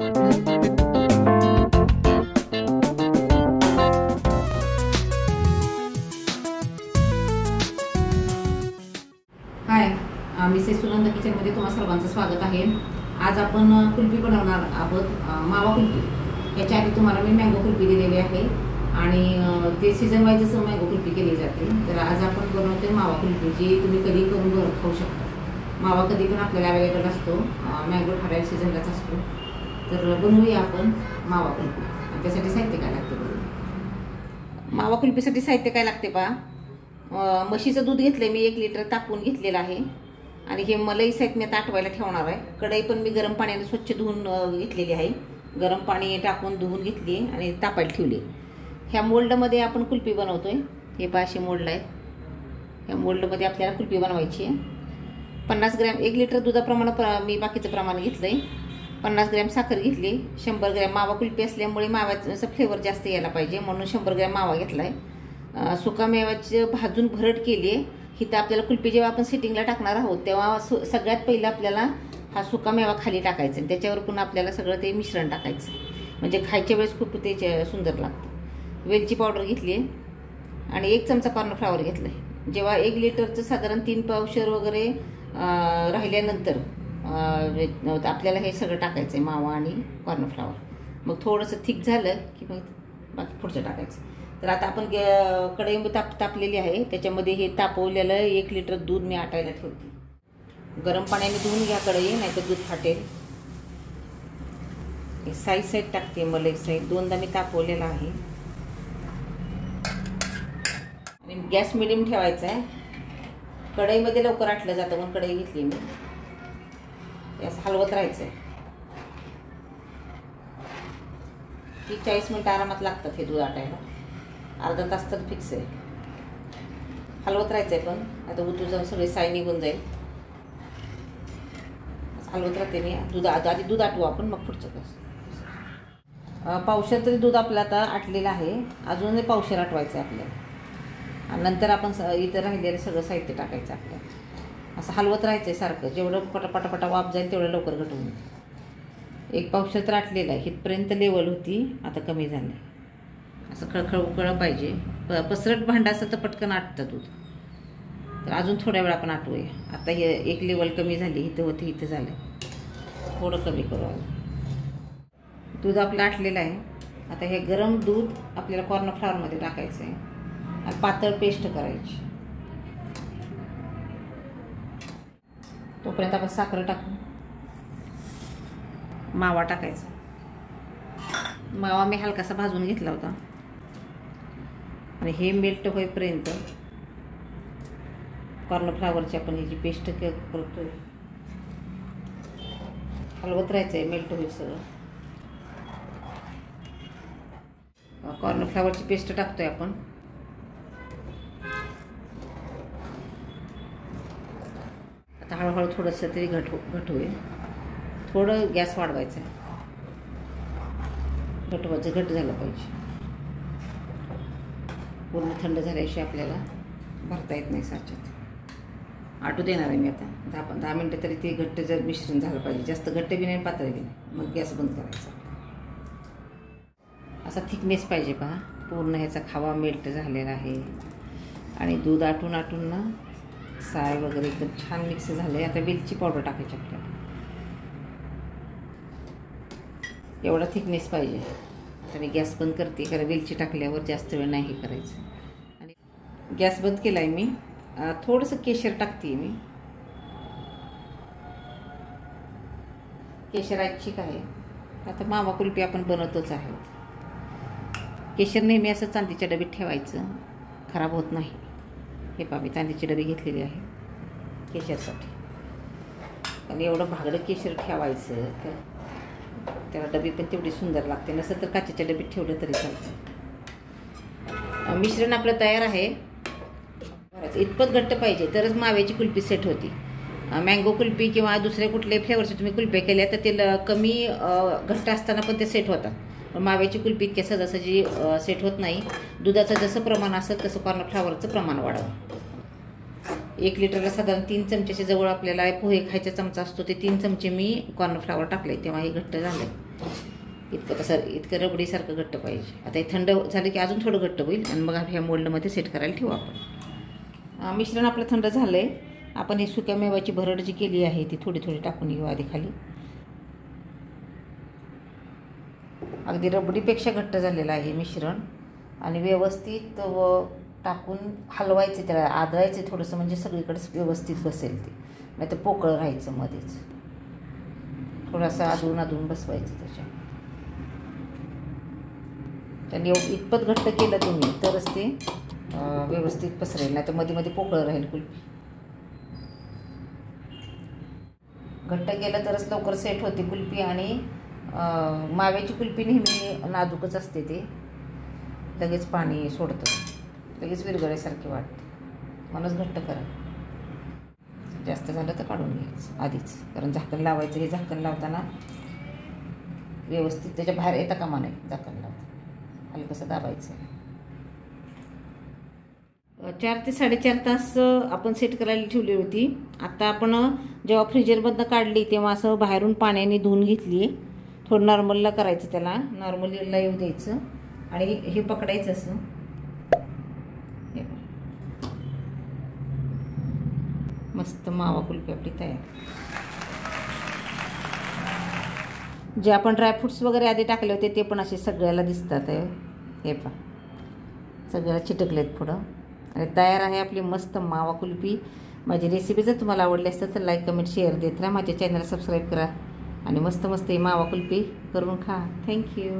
हाय Mrs Sunanda किचनमध्ये तुम्हा सर्वांचं स्वागत आहे. आज आपण अ, कुल्फी बनवणार आहोत. मावा कुल्फी. याच्या आधी तुम्हाला मी मँगो कुल्फी दिलेली आहे आणि ते सीझन वाईजच मँगो कुल्फी केली जाते तर आज आपण बनवतो मावा कुल्फी जी तुम्ही कधी करून बनवून खाऊ शकता. मावा कधी पण आपल्याला अवेलेबल असतो. मँगो ठराविक सीझनलाच असतो. तर बनवूया आपण मावा कुल्फी त्यासाठी साहित्य काय लागते बघूया मावा कुल्फीसाठी साहित्य काय लागते पहा. म्हशीचं दूध घेतलंय मी एक लिटर तापून घेतलेलं आहे. आणि हे मलई साहित्य मी आता आठवायला ठेवणार आहे. कढई पण मी गरम पाण्याने स्वच्छ धुवून घेतलेली आहे. गरम पाणी टाकून धुवून घेतली आणि तापायला ठेवली ह्या मोल्डमध्ये आपण कुल्फी बनवतोय. हे पहा असे मोल्ड आहेत. ह्या मोल्डमध्ये आपल्याला कुल्फी बनवायची आहे. पन्नास ग्रॅम एक लिटर दुधाप्रमाणे प्र मी बाकीचं प्रमाण घेतलं आहे पन्नास ग्रॅम साखर घेतली शंभर ग्रॅम मावा कुल्फी असल्यामुळे माव्याचं फ्लेवर जास्त यायला पाहिजे म्हणून शंभर ग्रॅम मावा घेतला आहे सुकामेव्याची भाजून भरट केली आहे हिथं आपल्याला कुल्फी जेव्हा आपण सिटिंगला टाकणार आहोत तेव्हा सगळ्यात पहिलं आपल्याला हा सुका मेवा खाली टाकायचा आणि त्याच्यावर पुन्हा आपल्याला सगळं ते मिश्रण टाकायचं. म्हणजे खायच्या वेळेस खूप ते सुंदर लागतं. वेलची पावडर घेतली आहे आणि एक चमचा कॉर्नफ्लावर घेतला आहे जेव्हा एक लिटरचं साधारण तीन पावशर वगैरे राहिल्यानंतर आपल्याला हे सगळं टाकायचं आहे मावा आणि कॉर्नफ्लावर मग थोडंसं थिक झालं की मग बाकी पुढचं टाकायचं. तर आता आपण गॅ कढई ताप तापलेली आहे त्याच्यामध्ये हे तापवलेलं एक लिटर दूध मी आटायला ठेवते. गरम पाण्याने धुवून घ्या कढई नाहीतर दूध फाटेल. हे साईड साईड टाकते मला एक साईड. दोनदा मी तापवलेला आहे. आणि गॅस मिडियम ठेवायचा आहे. कढईमध्ये लवकर आटलं जातं म्हणून कढई घेतली मी. असं हलवत राहायचं आहे तीस चाळीस मिनटं आरामात लागतात हे दूध आटायला. अर्धा तास तर फिक्स आहे. हलवत राहायचं आहे पण. आता उतू जाऊन सगळे साय निघून जाईल. असं हलवत राहते मी. दूध आधी दूध आटवू आपण मग पुढचं कसं पावशात तरी दूध आपलं आता आटलेलं आहे. अजूनही पावशेर आटवायचं आहे आपल्याला. आणि नंतर आपण स इथं राहिलेलं सगळं साहित्य टाकायचं आपल्याला. असं हलवत राहायचं आहे सारखं. जेवढं पटापटापटा वाफ जाईल तेवढं लवकर घटवून एक पावशर तर आटलेला आहे इथपर्यंत लेवल होती आता कमी झालं असं खळखळ उकळं पाहिजे. प पसरट भांडं असं तर पटकन आटतं दूध. तर अजून थोड्या वेळ आपण आटवूया. आता हे एक लेवल कमी झाली इथं होती इथं झालं थोडं कमी करू आता. दूध आपलं आटलेलं आहे. आता हे गरम दूध आपल्याला कॉर्नफ्लॉवरमध्ये टाकायचं आहे आणि पातळ पेस्ट करायची. तोपर्यंत आपण साखर टाकू. मावा टाकायचा. मावा मी हलकासा भाजून घेतला होता. आणि हे मेल्ट होईपर्यंत कॉर्नफ्लावरची आपण ह्याची पेस्ट के करतोय हलवत राहायचं आहे मेल्ट होईल सगळं. कॉर्नफ्लावरची पेस्ट टाकतोय आपण. आता हळूहळू थोडंसं तरी घट घट होईल थोडं गॅस वाढवायचा आहे घटवायचं घट झालं पाहिजे. पूर्ण थंड झाल्याशिवाय आपल्याला भरता येत नाही साच्यात. आटू देणार आहे मी आता. दहा दहा मिनटं तरी ते घट्ट जर मिश्रण झालं पाहिजे. जास्त घट्ट बी नाही पातळ बी नाही. मग गॅस बंद करायचा. असा थिकनेस पाहिजे पहा. पूर्ण ह्याचा खावा मेल्ट झालेला आहे. आणि दूध आटून आटून ना साय वगैरे एकदम छान मिक्स झालं. आहे आता वेलची पावडर टाकायची आपल्याला. एवढा थिकनेस पाहिजे. आता मी गॅस बंद करते कारण वेलची टाकल्यावर जास्त वेळ नाही हे करायचं. आणि गॅस बंद केला आहे मी थोडंसं केशर टाकते मी. केशर ऐच्छिक आहे आता मावा कुल्फी आपण बनवतोच आहोत. केशर नेहमी असं चांदीच्या डबीत ठेवायचं. खराब होत नाही. हे पहा मी डबी घेतलेली आहे केशरसाठी. आणि एवढं भागडं केशर ठेवायचं तर त्याला डबी पण तेवढी सुंदर लागते. नसेल तर काचेच्या डबीत ठेवलं तरी चालतं. मिश्रण आपलं तयार आहे. इतपत घट्ट पाहिजे तरच माव्याची कुल्फी सेट होती. मँगो कुल्फी किंवा दुसरे कुठले फ्लेवरचे तुम्ही कुल्फ्या केल्या तर ते ल- कमी घट्ट असताना पण ते सेट होतात. माव्याची कुल्फी इतक्या सहजासहजी सेट होत नाही. दुधाचं जसं प्रमाण असेल तसं कॉर्नफ्लावरचं प्रमाण वाढवं. एक लिटरला साधारण तीन चमच्याच्या जवळ आपल्याला पोहे खायचा चमचा असतो ते तीन चमचे मी कॉर्नफ्लावर टाकले तेव्हा हे घट्ट झालं इतकं तसं इतकं रबडीसारखं घट्ट पाहिजे. आता हे थंड झालं की अजून थोडं घट्ट होईल आणि मग ह्या मोल्डमध्ये सेट करायला ठेवू आपण. मिश्रण आपलं थंड झालं आहे आपण हे सुक्या मेवाची भरड जी केली आहे ती थोडी थोडी टाकून घेऊ आधी खाली. अगदी रबडीपेक्षा घट्ट झालेलं आहे मिश्रण. आणि व्यवस्थित व टाकून हलवायचे त्याला आदळायचे थोडंसं म्हणजे सगळीकडेच व्यवस्थित बसेल ते. नाही तर पोकळं राहायचं मध्येच. थोडासा अधून अधून बसवायचं त्याच्या त्यांनी एव- इतपत घट्ट केलं तुम्ही तरच ते व्यवस्थित पसरेल. नाही तर मध्ये मध्ये पोकळं राहील कुल्फी घट्ट केलं तरच लवकर सेट होते कुल्फी आणि माव्याची कुल्फी नेहमी नाजूकच असते ते. लगेच पाणी सोडतं. लगेच विरगळ्यासारखी वाटते. म्हणूनच घट्ट करा. जास्त झालं तर काढून घ्यायचं आधीच. कारण झाकण लावायचं हे झाकण लावताना व्यवस्थित त्याच्या बाहेर येता कामा नाही? झाकण लावताना. हलकंसं दाबायचं. चार ते साडेचार तास आपण सेट करायला ठेवली होती. आता आपण जेव्हा फ्रीजरमधनं काढली तेव्हा असं बाहेरून पाण्याने धुवून घेतली. आहे थोडं नॉर्मलला करायचं त्याला. नॉर्मलला येऊ द्यायचं. आणि हे पकडायचं असं. हे मस्त मावा कुल्फी आपली तयार. जे आपण ड्रायफ्रुट्स वगैरे आधी टाकले होते ते पण असे सगळ्याला दिसतात आहे. हे पहा. सगळ्याला चिटकलेत पुढं. आणि तयार आहे आपली मस्त मावा कुल्फी. माझी रेसिपी जर तुम्हाला आवडली असेल तर लाईक कमेंट शेअर देत राहा. माझ्या चॅनलला सबस्क्राईब करा. आणि मस्त मस्त हे मावा कुल्फी करून खा. थँक्यू